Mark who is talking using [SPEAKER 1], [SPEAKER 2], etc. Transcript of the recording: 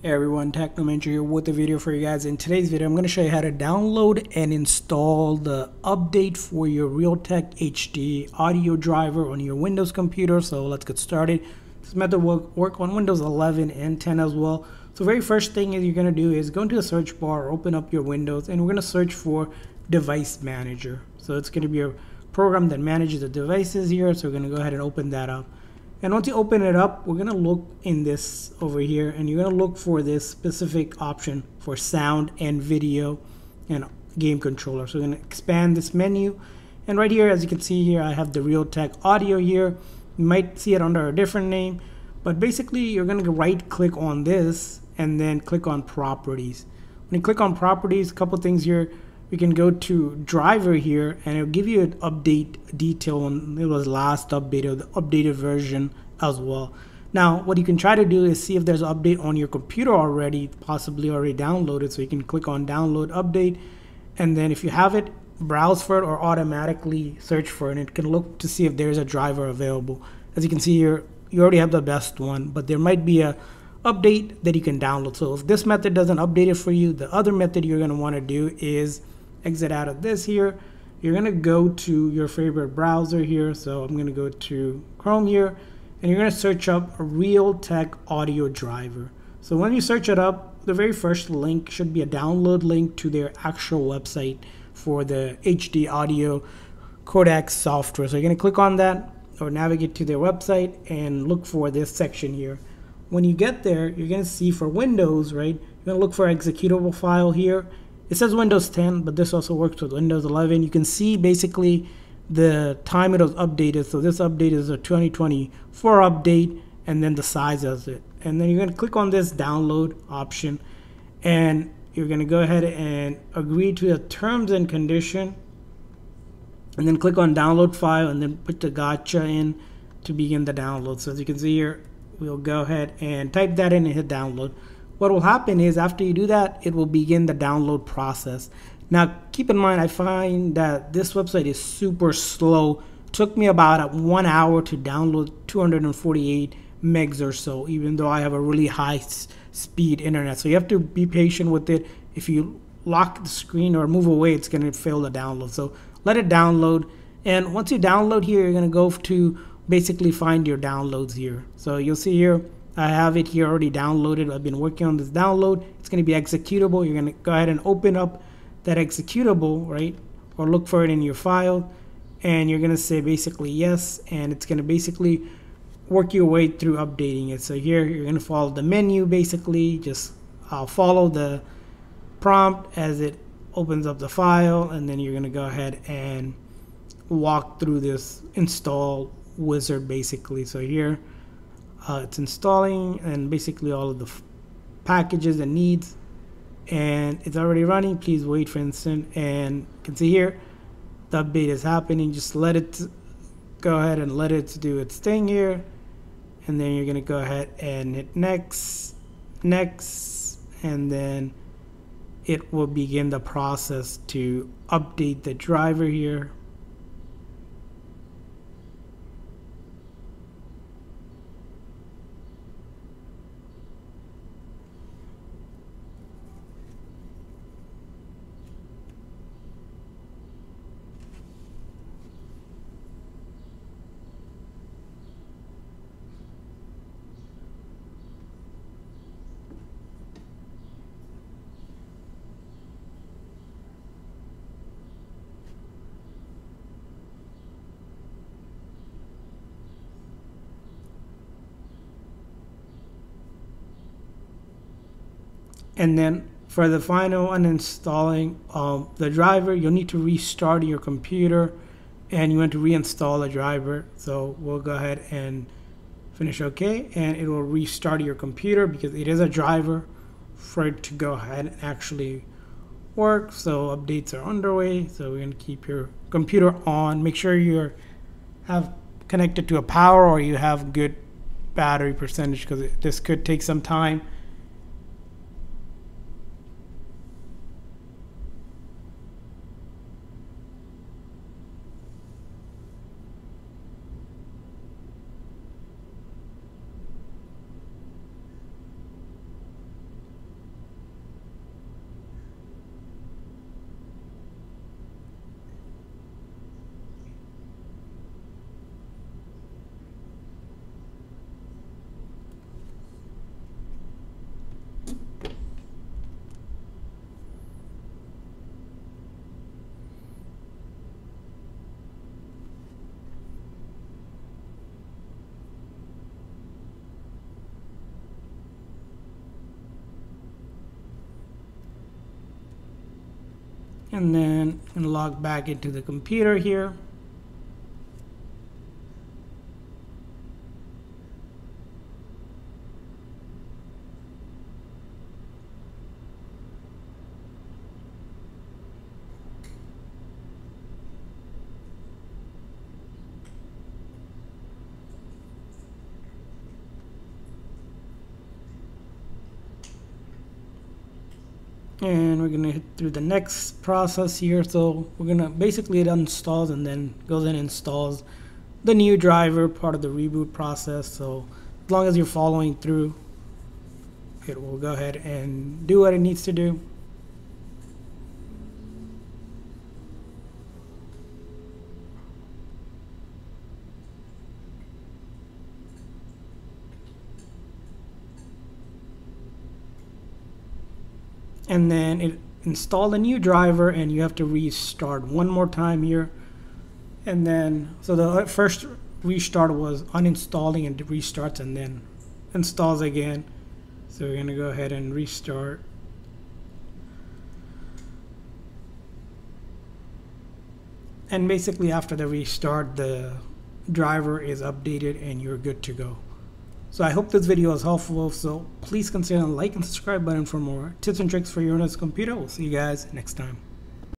[SPEAKER 1] Hey everyone, Technomentary here with a video for you guys. In today's video, I'm going to show you how to download and install the update for your Realtek HD audio driver on your Windows computer. So let's get started. This method will work on Windows 11 and 10 as well. So very first thing you're going to do is go into the search bar, open up your Windows, and we're going to search for Device Manager. So it's going to be a program that manages the devices here. So we're going to go ahead and open that up. And once you open it up, we're gonna look in this over here and you're gonna look for this specific option for sound and video and game controller. So we're gonna expand this menu. And right here, as you can see here, I have the Realtek audio here. You might see it under a different name, but basically you're gonna right click on this and then click on properties. When you click on properties, a couple things here, we can go to driver here and it'll give you an update detail on it was last updated the updated version as well. Now what you can try to do is see if there's an update on your computer already possibly already downloaded so you can click on download update and then if you have it browse for it or automatically search for it and it can look to see if there's a driver available. As you can see here you already have the best one but there might be a update that you can download. So if this method doesn't update it for you the other method you're going to want to do is exit out of this here, you're going to go to your favorite browser here. So I'm going to go to Chrome here, and you're going to search up a Realtek audio driver. So when you search it up, the very first link should be a download link to their actual website for the HD audio codec software. So you're going to click on that or navigate to their website and look for this section here. When you get there, you're going to see for Windows, right? You're going to look for executable file here it says Windows 10, but this also works with Windows 11. You can see basically the time it was updated. So this update is a 2024 update, and then the size of it. And then you're to click on this download option, and you're going to go ahead and agree to the terms and condition, and then click on download file, and then put the captcha in to begin the download. So as you can see here, we'll go ahead and type that in and hit download what will happen is after you do that, it will begin the download process. Now, keep in mind, I find that this website is super slow. took me about one hour to download 248 megs or so, even though I have a really high speed internet. So you have to be patient with it. If you lock the screen or move away, it's going to fail the download. So let it download. And once you download here, you're going to go to basically find your downloads here. So you'll see here, I have it here already downloaded. I've been working on this download. It's going to be executable. You're going to go ahead and open up that executable, right? Or look for it in your file. And you're going to say basically yes. And it's going to basically work your way through updating it. So here you're going to follow the menu basically. Just uh, follow the prompt as it opens up the file. And then you're going to go ahead and walk through this install wizard basically. So here uh, it's installing and basically all of the packages and needs. And it's already running. Please wait for instant. And you can see here the update is happening. Just let it go ahead and let it do its thing here. And then you're gonna go ahead and hit next next. And then it will begin the process to update the driver here and then for the final uninstalling of the driver you'll need to restart your computer and you want to reinstall the driver. So we'll go ahead and finish OK and it will restart your computer because it is a driver for it to go ahead and actually work. So updates are underway. So we're going to keep your computer on. Make sure you have connected to a power or you have good battery percentage because this could take some time and then log back into the computer here and we're gonna hit through the next process here. So we're gonna basically it installs and then goes and installs the new driver part of the reboot process. So as long as you're following through it will go ahead and do what it needs to do and then it install a new driver and you have to restart one more time here. And then so the uh, first restart was uninstalling and restarts and then installs again. So we're gonna go ahead and restart. And basically after the restart the driver is updated and you're good to go so I hope this video was helpful. So please consider the like and subscribe button for more tips and tricks for your Windows computer. We'll see you guys next time.